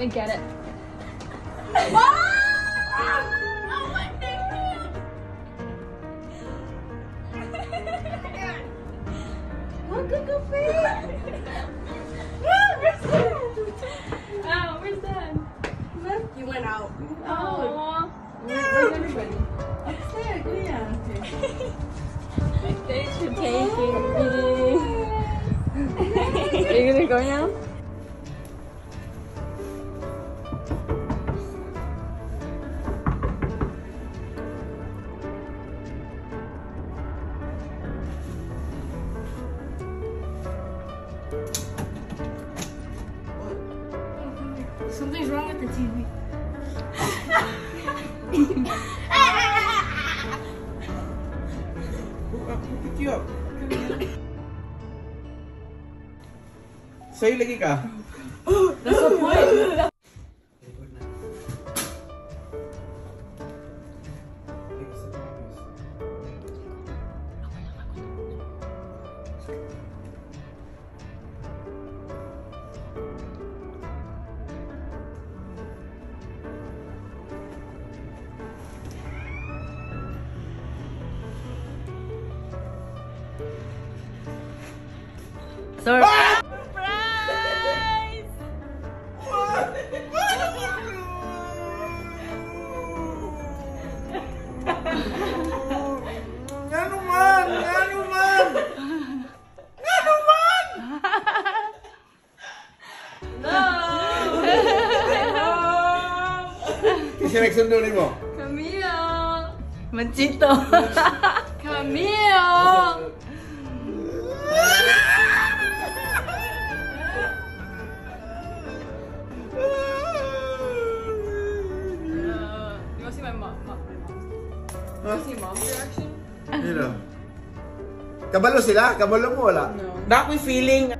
me get it. Ah! Oh, look at the face. Where's that? Oh, where's that? You went out. Oh. Where's everybody? Upstairs, yeah. Thanks for taking me. Are you gonna go now? Something's wrong with the TV. Pick you up. Sa'yo lagi ka. That's the point. Surprise! Ah! Surprise! Nganu man, nganu man. Nganu man. No. Chi selection. Mencito. Camilo. Huh? See mom's reaction? O. Kabalo sila? Kabalo mo wala? No. Na ako'y feeling.